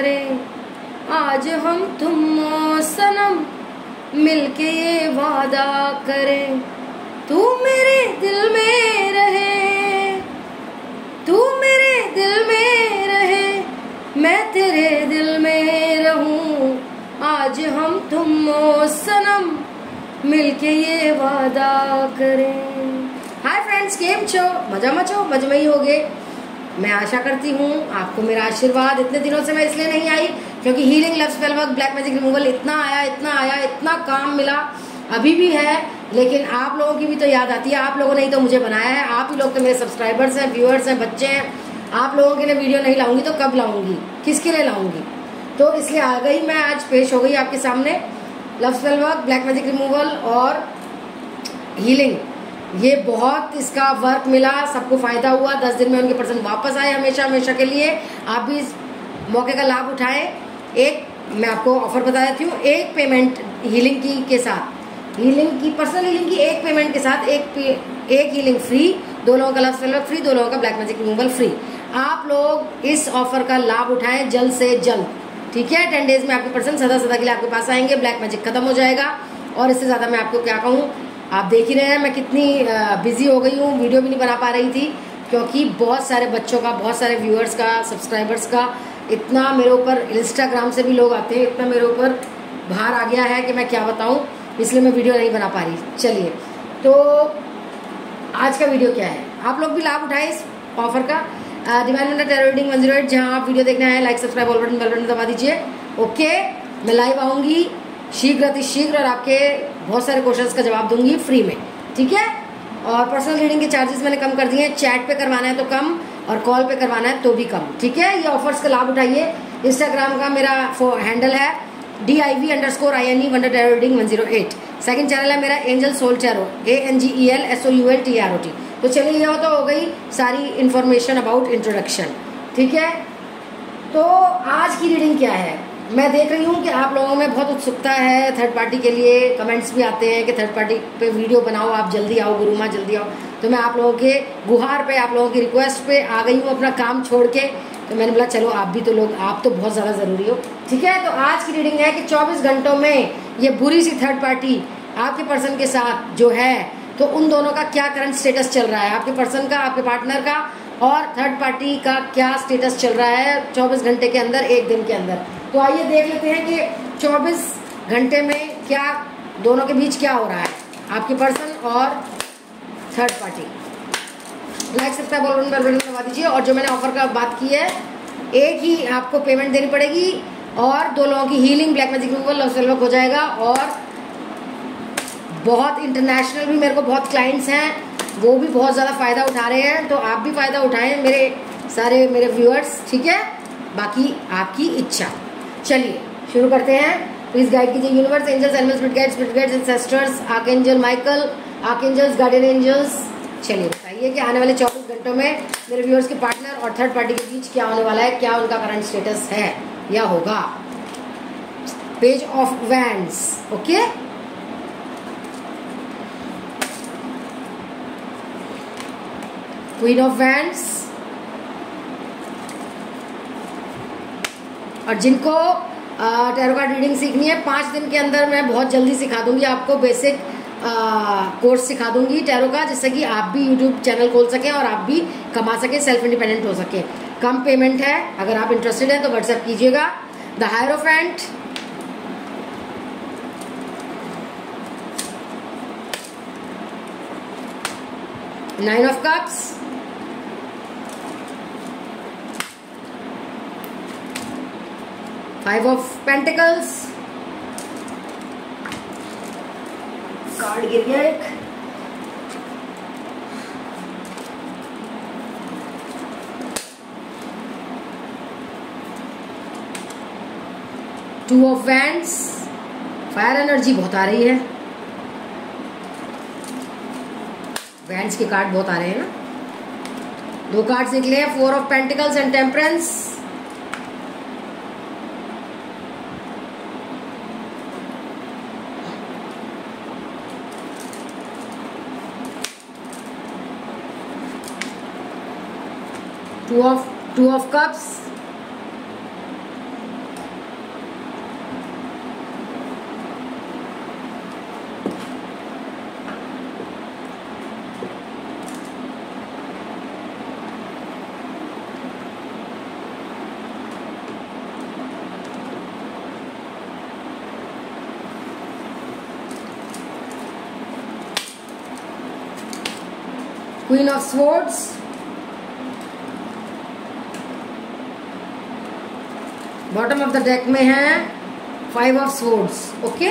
करें। आज हम तुम सनम मिलके ये वादा करें। तू मेरे दिल में रहे, तू मेरे दिल में रहे, मैं तेरे दिल में रहूँ। आज हम तुम सनम मिलके ये वादा करें। हाय फ्रेंड्स केम छो? मज़ा मचो? मजमई हो गए। मैं आशा करती हूँ आपको मेरा आशीर्वाद। इतने दिनों से मैं इसलिए नहीं आई क्योंकि healing love spell work black magic removal इतना आया इतना आया, इतना काम मिला। अभी भी है, लेकिन आप लोगों की भी तो याद आती है। आप लोगों ने ही तो मुझे बनाया है। आप ही लोग तो मेरे सब्सक्राइबर्स हैं व्यूअर्स हैं, बच्चे हैं। आप लोगों के लिए वीडियो नहीं लाऊँगी तो कब लाऊँगी? किसके लिए लाऊँगी? तो इसलिए आ गई मैं, आज पेश हो गई आपके सामने। Love spell work black magic removal और हीलिंग ये बहुत इसका वर्क मिला, सबको फ़ायदा हुआ। दस दिन में उनके पर्सन वापस आए हमेशा हमेशा के लिए। आप भी इस मौके का लाभ उठाएँ। एक, मैं आपको ऑफ़र बता देती हूँ, एक पेमेंट हीलिंग की के साथ। हीलिंग की पर्सनल हीलिंग की एक पेमेंट के साथ एक एक हीलिंग फ्री दो लोगों का लव फ्री दो लोगों का ब्लैक मैजिक रिमूवल फ्री आप लोग इस ऑफ़र का लाभ उठाएँ जल्द से जल्द। ठीक है? टेन डेज़ में आपके पर्सन सदा सदा के लिए आपके पास आएँगे ब्लैक मैजिक खत्म हो जाएगा। और इससे ज़्यादा मैं आपको क्या कहूँ आप देख ही रहे हैं, मैं कितनी बिज़ी हो गई हूँ। वीडियो भी नहीं बना पा रही थी, क्योंकि बहुत सारे बच्चों का, बहुत सारे व्यूअर्स का सब्सक्राइबर्स का, इतना मेरे ऊपर इंस्टाग्राम से भी लोग आते हैं, इतना मेरे ऊपर बाहर आ गया है कि मैं क्या बताऊँ, इसलिए मैं वीडियो नहीं बना पा रही। चलिए तो आज का वीडियो क्या है? आप लोग भी लाभ उठाए इस ऑफ़र का। Tarot reading one zero eight जहाँ आप वीडियो देखना है like subscribe all button bell button दबा दीजिए। ओके मैं लाइव आऊँगी शीघ्र अति शीघ्र और आपके बहुत सारे क्वेश्चंस का जवाब दूँगी फ्री में, ठीक है? और पर्सनल रीडिंग के चार्जेस मैंने कम कर दिए हैं। चैट पे करवाना है तो कम और कॉल पे करवाना है तो भी कम, ठीक है? ये ऑफर्स का लाभ उठाइए। इंस्टाग्राम का मेरा हैंडल है D I V underscore I N E wonder reading one zero eight second channel है मेरा angel soul tarot A N G E L S O U L T R O T तो चलिए, ये तो हो गई सारी इन्फॉर्मेशन अबाउट इंट्रोडक्शन ठीक है? तो आज की रीडिंग क्या है? मैं देख रही हूँ कि आप लोगों में बहुत उत्सुकता है थर्ड पार्टी के लिए। कमेंट्स भी आते हैं कि थर्ड पार्टी पे वीडियो बनाओ, आप जल्दी आओ, गुरु माँ, जल्दी आओ। तो मैं आप लोगों के गुहार पे, आप लोगों की रिक्वेस्ट पे आ गई हूँ अपना काम छोड़ के। तो मैंने बोला, चलो, आप भी तो लोग, आप तो बहुत ज़्यादा ज़रूरी हो। ठीक है? तो आज की रीडिंग है कि 24 घंटों में ये बुरी सी थर्ड पार्टी आपके पर्सन के साथ जो है तो उन दोनों का क्या करंट स्टेटस चल रहा है? आपके पर्सन का, आपके पार्टनर का? और थर्ड पार्टी का क्या स्टेटस चल रहा है 24 घंटे के अंदर, एक दिन के अंदर? तो आइए देख लेते हैं कि 24 घंटे में क्या, दोनों के बीच क्या हो रहा है? आपके पर्सन और थर्ड पार्टी लाइक सब्सक्राइब और बेल बटन दबा दीजिए और जो मैंने ऑफ़र का बात की है, एक ही आपको पेमेंट देनी पड़ेगी और दो लोगों की हीलिंग ब्लैक मैजिक रिमूवल सेल्वक हो जाएगा और बहुत इंटरनेशनल भी मेरे को बहुत क्लाइंट्स हैं, वो भी बहुत ज़्यादा फ़ायदा उठा रहे हैं तो आप भी फ़ायदा उठाएँ मेरे सारे मेरे व्यूअर्स ठीक है? बाकी आपकी इच्छा। चलिए, शुरू करते हैं। प्लीज़ गाइड कीजिए universe angels animal spirit guide spirit guides ancestors archangel Michael archangels guardian angels चलिए, बताइए कि आने वाले 24 घंटों में मेरे व्यूअर्स के पार्टनर और थर्ड पार्टी के बीच क्या होने वाला है, क्या उनका करंट स्टेटस है या होगा? Page of wands okay queen of wands और जिनको टेरो कार्ड रीडिंग सीखनी है, पाँच दिन के अंदर मैं बहुत जल्दी सिखा दूँगी आपको बेसिक कोर्स सिखा दूँगी टैरो का, जिससे कि आप भी यूट्यूब चैनल खोल सकें और आप भी कमा सकें सेल्फ इंडिपेंडेंट हो सके। कम पेमेंट है, अगर आप इंटरेस्टेड हैं तो व्हाट्सएप कीजिएगा। The higher of hierophant nine of cups five of pentacles card गिर गया एक two of wands fire energy बहुत आ रही है. वैंड्स के कार्ड बहुत आ रहे हैं ना. दो कार्ड्स निकले हैं four of pentacles and temperance two of two of cups. Queen of Swords. Of the deck में है फाइव ऑफ़ स्पोर्ट्स ओके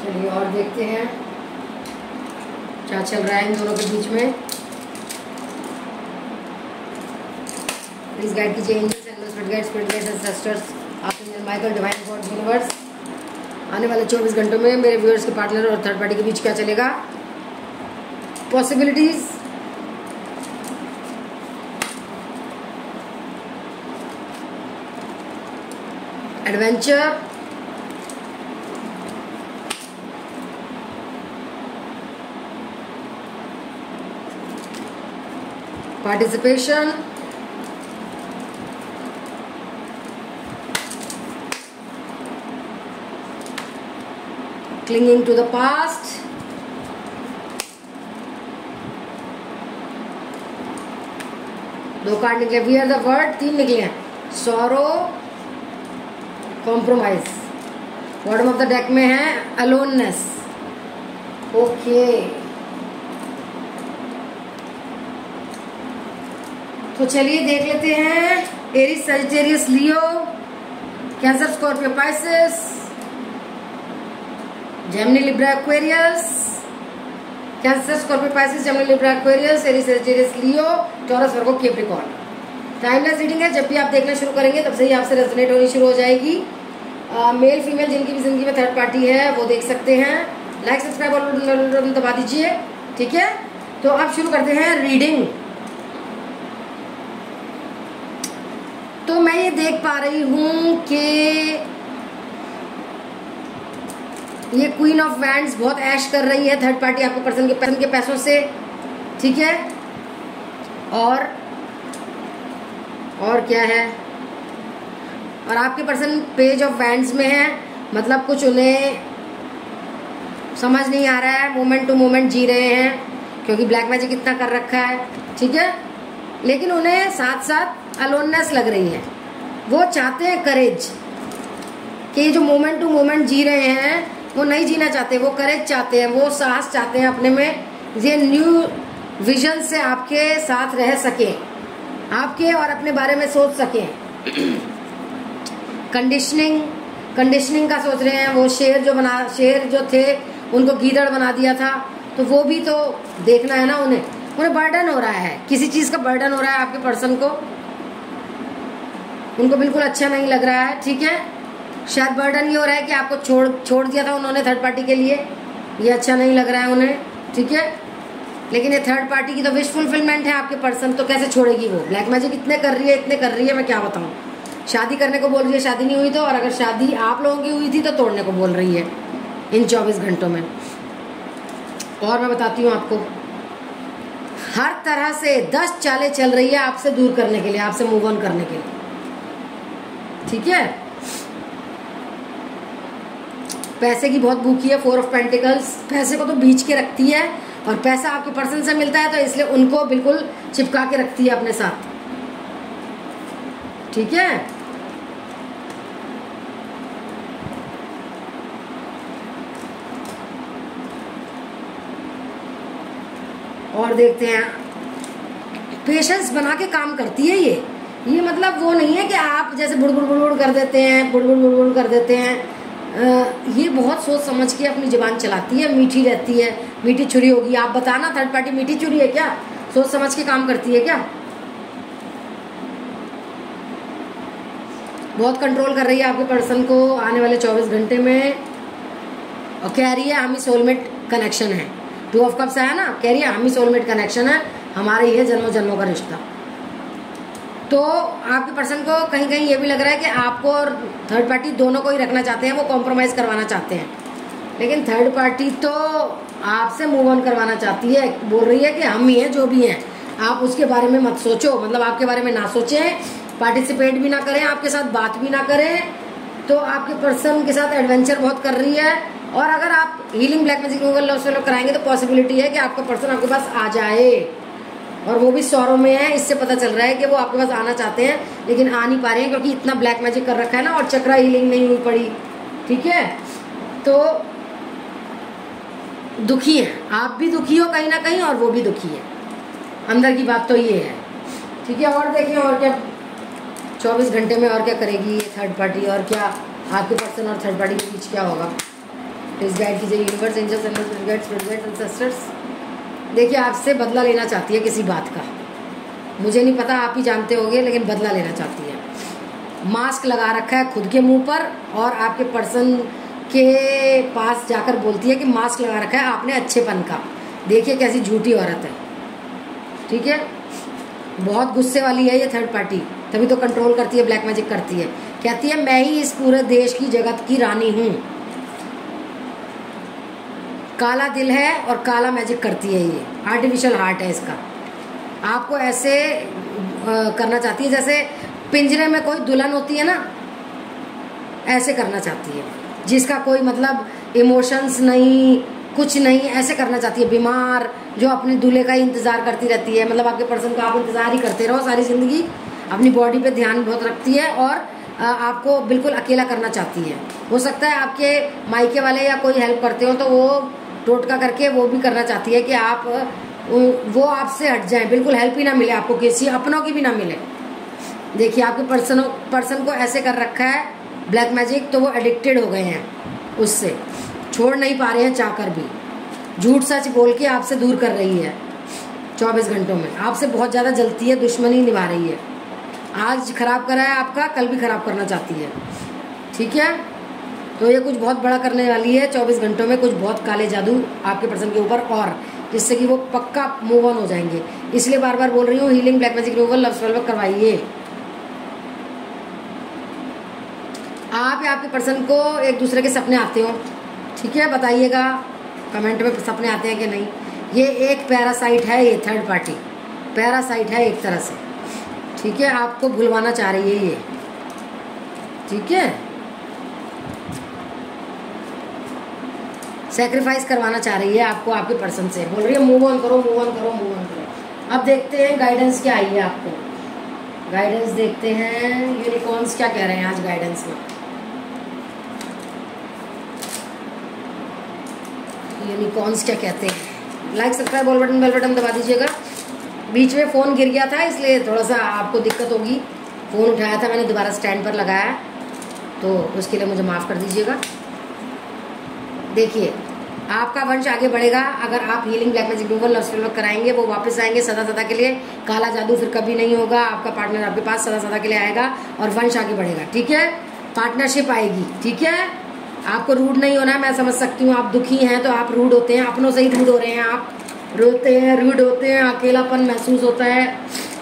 चलिए और देखते हैं क्या चल रहा है इन दोनों के बीच में। प्लीज़ गाइड कीजिए angels and spirit guide spirit guides ancestors आप माइकल डिवाइन गॉड यूनिवर्स आने वाले 24 घंटों में मेरे व्यूअर्स के पार्टनर और थर्ड पार्टी के बीच क्या चलेगा? Possibilities adventure participation? Clinging to the past. दो कार्ड निकले। वी आर द वर्ड तीन निकले हैं। Sorrow compromise bottom of the deck में है अलोननेस ओके तो चलिए देख लेते हैं। Aries Sagittarius Leo Cancer Scorpio Pisces Gemini Libra Aquarius Cancer Scorpio Pisces Gemini Libra Aquarius Aries Sagittarius Leo Taurus Virgo Capricorn timeless reading है जब भी आप देखना शुरू करेंगे तब से ही आपसे रेजोनेट होनी शुरू हो जाएगी। आ, मेल फीमेल जिनकी भी ज़िंदगी में थर्ड पार्टी है वो देख सकते हैं। लाइक सब्सक्राइब और दबा दीजिए ठीक है? तो अब शुरू करते हैं रीडिंग तो मैं ये देख पा रही हूँ कि ये क्वीन ऑफ़ वैंड्स बहुत ऐश कर रही है थर्ड पार्टी आपके पर्सन के पर्सन के पैसों से। ठीक है? और और क्या है? और आपके पर्सन पेज ऑफ़ वैंड्स में है मतलब कुछ उन्हें समझ नहीं आ रहा है मोमेंट टू मोमेंट जी रहे हैं, क्योंकि ब्लैक मैजिक इतना कर रखा है। ठीक है? लेकिन उन्हें साथ साथ अलोननेस लग रही है। वो चाहते हैं करेज कि जो मोमेंट टू मोमेंट जी रहे हैं वो नहीं जीना चाहते, वो करेज चाहते हैं, वो साहस चाहते हैं अपने में ये न्यू विजन से आपके साथ रह सके, आपके और अपने बारे में सोच सके। कंडीशनिंग कंडीशनिंग का सोच रहे हैं, वो शेर जो बना, शेर जो थे, उनको गीदड़ बना दिया था तो वो भी तो देखना है ना उन्हें। उन्हें बर्डन हो रहा है, किसी चीज़ का बर्डन हो रहा है आपके पर्सन को। उनको बिल्कुल अच्छा नहीं लग रहा है, ठीक है? शायद बर्डन ये हो रहा है कि आपको छोड़ छोड़ दिया था उन्होंने थर्ड पार्टी के लिए। ये अच्छा नहीं लग रहा है उन्हें, ठीक है? लेकिन ये थर्ड पार्टी की तो विश फुलफिलमेंट है आपके पर्सन तो कैसे छोड़ेगी वो? ब्लैक मैजिक इतने कर रही है, इतने कर रही है, मैं क्या बताऊँ? शादी करने को बोल रही है, शादी नहीं हुई तो और अगर शादी आप लोगों की हुई थी तो तोड़ने को बोल रही है, इन 24 घंटों में। और मैं बताती हूँ आपको, हर तरह से दस चालें चल रही है आपसे दूर करने के लिए, आपसे मूव ऑन करने के लिए। ठीक है? पैसे की बहुत भूखी है फोर ऑफ़ पेंटिकल्स पैसे को तो बीच के रखती है और पैसा आपके पर्सन से मिलता है तो इसलिए उनको बिल्कुल चिपका के रखती है अपने साथ। ठीक है? और देखते हैं। पेशेंस बना के काम करती है ये। ये मतलब वो नहीं है कि आप जैसे बुड़बुड़ बुड़बुड़ कर देते हैं बुड़बुड़ बुड़बुड़ कर देते हैं। ये बहुत सोच समझ के अपनी जबान चलाती है, मीठी रहती है, मीठी छुरी होगी। आप बताना थर्ड पार्टी मीठी छुरी है क्या? सोच समझ के काम करती है क्या? बहुत कंट्रोल कर रही है आपके पर्सन को आने वाले 24 घंटे में। और कह रही है, हम ही सोलमेट कनेक्शन है। टू ऑफ़ कप्स आया ना? कह रही है, हम ही सोलमेट कनेक्शन है। हमारे ये जन्मों जन्मों का रिश्ता। तो आपके पर्सन को कहीं कहीं ये भी लग रहा है कि आपको और थर्ड पार्टी दोनों को ही रखना चाहते हैं, वो कॉम्प्रोमाइज करवाना चाहते हैं। लेकिन थर्ड पार्टी तो आपसे मूव ऑन करवाना चाहती है, बोल रही है कि हम ही हैं, जो भी हैं। आप उसके बारे में मत सोचो मतलब आपके बारे में ना सोचें पार्टिसिपेट भी ना करें, आपके साथ बात भी ना करें तो आपके पर्सन के साथ एडवेंचर बहुत कर रही है। और अगर आप हीलिंग ब्लैक मैजिक गूगल कराएँगे तो पॉसिबिलिटी है कि आपका पर्सन आपके पास आ जाए। और वो भी सौरों में है, इससे पता चल रहा है कि वो आपके पास आना चाहते हैं, लेकिन आ नहीं पा रहे हैं क्योंकि इतना ब्लैक मैजिक कर रखा है ना और चक्रा हीलिंग नहीं हुई पड़ी, ठीक है? तो दुखी है, आप भी दुखी हो कहीं ना कहीं और वो भी दुखी है। अंदर की बात तो ये है, ठीक है? और देखिए और क्या? 24 घंटे में और क्या करेगी ये थर्ड पार्टी और क्या? आपके पर्सन और थर्ड पार्टी के बीच क्या होगा? प्लीज़ गाइड कीजिए यूनिवर्स एंजल्स एंड सिस्टर्स देखिए, आपसे बदला लेना चाहती है किसी बात का। मुझे नहीं पता, आप ही जानते होंगे, लेकिन बदला लेना चाहती है। मास्क लगा रखा है खुद के मुँह पर, और आपके पर्सन के पास जाकर बोलती है कि मास्क लगा रखा है आपने अच्छेपन का। देखिए, कैसी झूठी औरत है। ठीक है? बहुत गुस्से वाली है ये थर्ड पार्टी तभी तो कंट्रोल करती है ब्लैक मैजिक करती है। कहती है, मैं ही इस पूरे देश की जगत की रानी हूँ। काला दिल है और काला मैजिक करती है ये। आर्टिफिशियल हार्ट है इसका। आपको ऐसे करना चाहती है, जैसे पिंजरे में कोई दुल्हन होती है ना, ऐसे करना चाहती है। जिसका कोई मतलब इमोशंस नहीं, कुछ नहीं, ऐसे करना चाहती है। बीमार, जो अपने दूल्हे का ही इंतज़ार करती रहती है। मतलब आपके पर्सन का आप इंतज़ार ही करते रहो सारी ज़िंदगी। अपनी बॉडी पे ध्यान बहुत रखती है और आपको बिल्कुल अकेला करना चाहती है। हो सकता है आपके मायके वाले या कोई हेल्प करते हो तो वो टोटका करके वो भी करना चाहती है कि आप, वो आपसे हट जाए। बिल्कुल हेल्प ही ना मिले आपको किसी, अपनों की भी ना मिले। देखिए, आपके पर्सनों पर्सन को ऐसे कर रखा है ब्लैक मैजिक तो वो एडिक्टेड हो गए हैं उससे। छोड़ नहीं पा रहे हैं चाहकर भी। झूठ सच बोल के आपसे दूर कर रही है चौबीस घंटों में। आपसे बहुत ज़्यादा जलती है, दुश्मनी निभा रही है। आज खराब करा है आपका, कल भी खराब करना चाहती है। ठीक है? तो ये कुछ बहुत बड़ा करने वाली है, चौबीस घंटों में कुछ बहुत काले जादू आपके पर्सन के ऊपर और, जिससे कि वो पक्का मूव ऑन हो जाएँगे। इसलिए बार बार बोल रही हूँ healing black magic removal love spell करवाइए। आप या आपके पर्सन को एक दूसरे के सपने आते हो, ठीक है? बताइएगा कमेंट में सपने आते हैं कि नहीं? ये एक पैरासाइट है, ये थर्ड पार्टी पैरासाइट है एक तरह से, ठीक है? आपको भुलवाना चाह रही है ये, ठीक है? सेक्रीफाइस करवाना चाह रही है आपको, आपके पर्सन से। बोल रही है मूव ऑन करो मूव ऑन करो मूव ऑन करो। अब देखते हैं गाइडेंस क्या आई है आपको। गाइडेंस देखते हैं यूनिकॉर्न्स क्या कह रहे हैं आज गाइडेंस में? यूनिकॉर्न्स क्या कहते हैं? लाइक सब्सक्राइब बोल बटन बेल बटन दबा दीजिएगा बीच में फ़ोन गिर गया था, इसलिए थोड़ा सा आपको दिक्कत होगी। फ़ोन उठाया था मैंने, दोबारा स्टैंड पर लगाया। तो उसके लिए मुझे माफ़ कर दीजिएगा। देखिए आपका वंश आगे बढ़ेगा। अगर आप healing black magic removal love कराएँगे, वो वापस आएँगे सदा सदा के लिए। काला जादू फिर कभी नहीं होगा। आपका पार्टनर आपके पास सदा सदा के लिए आएगा और वंश आगे बढ़ेगा। ठीक है? पार्टनरशिप आएगी। ठीक है? आपको रूड नहीं होना है, मैं समझ सकती हूँ। आप दुखी हैं तो आप रूड होते हैं। अपनों से ही रूड हो रहे हैं आप। रोते हैं रूड होते हैं। अकेलापन महसूस होता है।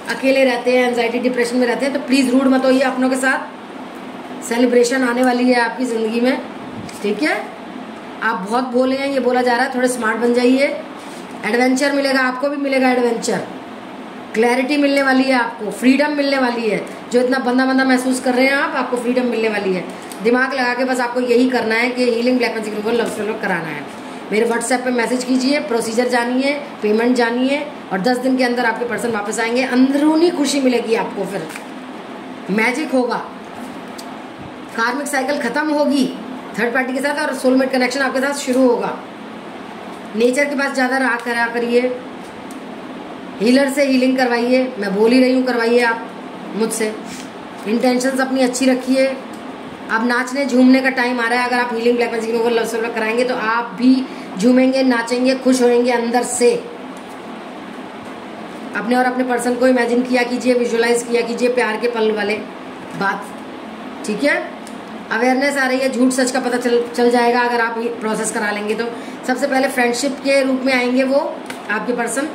अकेले रहते हैं एनजाइटी डिप्रेशन में रहते हैं। तो प्लीज़ रूड मत होइए अपनों के साथ। सेलिब्रेशन आने वाली है आपकी ज़िंदगी में। ठीक है? आप बहुत बोले हैं, ये बोला जा रहा है, थोड़े स्मार्ट बन जाइए। एडवेंचर मिलेगा, आपको भी मिलेगा एडवेंचर क्लैरिटी मिलने वाली है आपको फ्रीडम मिलने वाली है। जो इतना बंदा बंदा महसूस कर रहे हैं आप, आपको फ्रीडम मिलने वाली है। दिमाग लगा के बस आपको यही करना है कि healing black magic removal love store कराना है। मेरे व्हाट्सएप पे मैसेज कीजिए प्रोसीजर जानिए पेमेंट जानिए, और 10 दिन के अंदर आपके पर्सन वापस आएँगे। अंदरूनी खुशी मिलेगी आपको फिर। मैजिक होगा। कार्मिक साइकिल खत्म होगी। थर्ड पार्टी के साथ और सोलमेट कनेक्शन आपके साथ शुरू होगा। नेचर के पास ज़्यादा रहा करा करिए। हीलर से हीलिंग करवाइए। मैं बोल ही रही हूँ, करवाइए आप मुझसे। इंटेंशन अपनी अच्छी रखिए। अब नाचने झूमने का टाइम आ रहा है। अगर आप हीलिंग ब्लैक मैजिक लव सर्व कराएँगे तो आप भी झूमेंगे, नाचेंगे, खुश होंगे अंदर से। अपने और अपने पर्सन को इमेजिन किया कीजिए विजुअलाइज किया कीजिए प्यार के पल वाले बात। ठीक है? अवेयरनेस आ रही है, झूठ सच का पता चल चल जाएगा अगर आप प्रोसेस करा लेंगे तो। सबसे पहले फ्रेंडशिप के रूप में आएँगे वो आपके पर्सन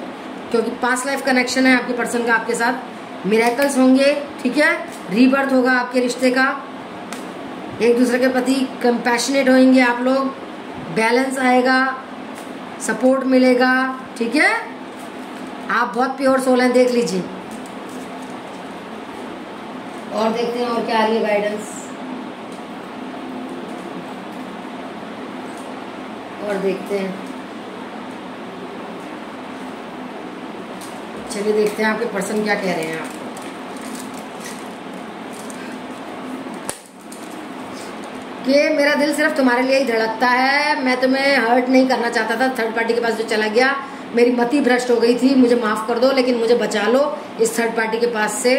क्योंकि पास लाइफ कनेक्शन है आपके पर्सन का आपके साथ। मिराकल्स होंगे, ठीक है? रीबर्थ होगा आपके रिश्ते का। एक दूसरे के प्रति कंपैशनेट होंगे आप लोग। बैलेंस आएगा सपोर्ट मिलेगा, ठीक है? आप बहुत प्योर सोल हैं, देख लीजिए। और देखते हैं और क्या आ रही है गाइडेंस और देखते हैं। चलिए देखते हैं आपके पर्सन क्या कह रहे हैं आपको कि, मेरा दिल सिर्फ़ तुम्हारे लिए ही धड़कता है। मैं तुम्हें हर्ट नहीं करना चाहता था। थर्ड पार्टी के पास जो चला गया, मेरी मति भ्रष्ट हो गई थी। मुझे माफ़ कर दो, लेकिन मुझे बचा लो। इस थर्ड पार्टी के पास से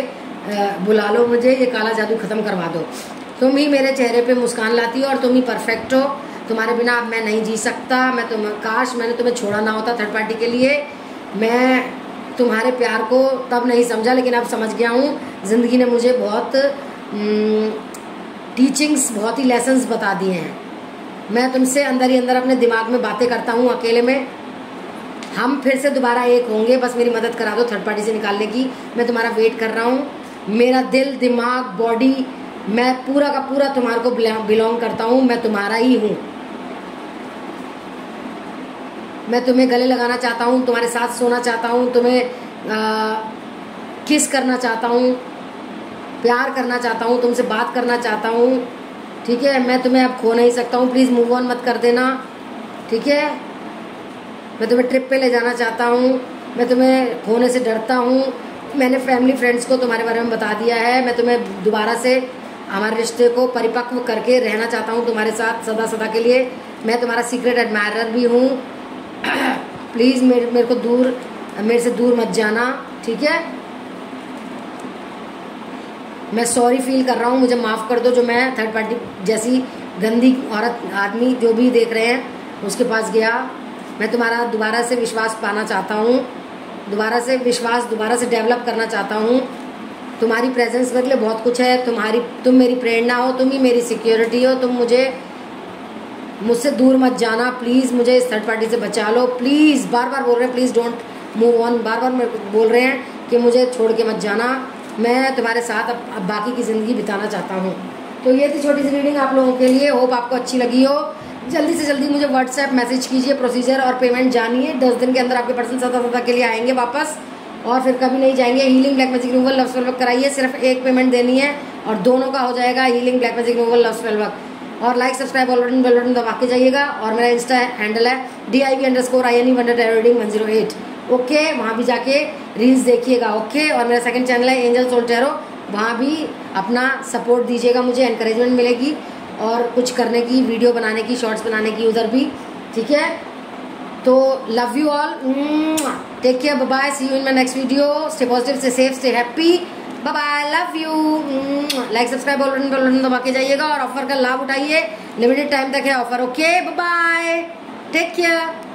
बुला लो मुझे। ये काला जादू खत्म करवा दो। तुम ही मेरे चेहरे पे मुस्कान लाती हो और तुम ही परफेक्ट हो। तुम्हारे बिना अब मैं नहीं जी सकता, मैं तुम, काश मैंने तुम्हें छोड़ा ना होता थर्ड पार्टी के लिए। मैं तुम्हारे प्यार को तब नहीं समझा, लेकिन अब समझ गया हूँ। ज़िंदगी ने मुझे बहुत टीचिंग्स बहुत ही लेसन्स बता दिए हैं। मैं तुमसे अंदर ही अंदर अपने दिमाग में बातें करता हूँ अकेले में। हम फिर से दोबारा एक होंगे, बस मेरी मदद करा दो थर्ड पार्टी से निकालने की। मैं तुम्हारा वेट कर रहा हूँ। मेरा दिल, दिमाग बॉडी मैं पूरा का पूरा तुम्हारे को बिलोंग करता हूँ, मैं तुम्हारा ही हूँ। मैं तुम्हें गले लगाना चाहता हूँ तुम्हारे साथ सोना चाहता हूँ तुम्हें आ, किस करना चाहता हूँ प्यार करना चाहता हूँ तुमसे बात करना चाहता हूँ ठीक है? मैं तुम्हें अब खो नहीं सकता हूँ प्लीज़ मूव ऑन मत कर देना ठीक है? मैं तुम्हें ट्रिप पे ले जाना चाहता हूँ मैं तुम्हें खोने से डरता हूँ। मैंने फैमिली फ्रेंड्स को तुम्हारे बारे में बता दिया है मैं तुम्हें दोबारा से हमारे रिश्ते को परिपक्व करके रहना चाहता हूँ तुम्हारे साथ सदा सदा के लिए। मैं तुम्हारा सीक्रेट एडमायरर भी हूँ प्लीज़ मेरे मेरे को दूर, मेरे से दूर मत जाना, ठीक है? मैं सॉरी फील कर रहा हूँ, मुझे माफ़ कर दो जो मैं थर्ड पार्टी जैसी गंदी औरत, आदमी जो भी देख रहे हैं, उसके पास गया। मैं तुम्हारा दोबारा से विश्वास पाना चाहता हूँ, दोबारा से विश्वास दोबारा से डेवलप करना चाहता हूँ। तुम्हारी प्रेजेंस मेरे लिए बहुत कुछ है, तुम्हारी, तुम मेरी प्रेरणा हो, तुम ही मेरी सिक्योरिटी हो, तुम मुझे मुझसे दूर मत जाना प्लीज़ मुझे इस थर्ड पार्टी से बचा लो। प्लीज़ बार बार बोल रहे हैं प्लीज़ डोंट मूव ऑन बार बार बोल रहे हैं कि मुझे छोड़ के मत जाना। मैं तुम्हारे साथ अब, अब बाकी की ज़िंदगी बिताना चाहता हूँ। तो ये थी छोटी सी रीडिंग आप लोगों के लिए। होप आपको अच्छी लगी हो। जल्दी से जल्दी मुझे व्हाट्सएप मैसेज कीजिए प्रोसीजर और पेमेंट जानिए। दस दिन के अंदर आपके पर्सन सदा सदा के लिए आएँगे वापस। और फिर कभी नहीं जाएँगे। Healing black magic removal love spell कराइए। सिर्फ़ एक पेमेंट देनी है और दोनों का हो जाएगा healing black magic removal love spell और like subscribe all button bell button दबा के जाइएगा। और मेरा इंस्टा हैंडल है D I V underscore I N E wonder reading one zero eight okay वहाँ भी जाके रील्स देखिएगा ओके और मेरा सेकंड चैनल है एंजल सोल्टेरो वहाँ भी अपना सपोर्ट दीजिएगा, मुझे एनकरेजमेंट मिलेगी। और कुछ करने की वीडियो बनाने की शॉर्ट्स बनाने की, उधर भी। ठीक है? तो love you all take care bye see you in my next video stay positive stay safe stay happy bye love you like subscribe और बटन दबा के जाइएगा और ऑफ़र का लाभ उठाइए. लिमिटेड टाइम तक है offer okay bye take care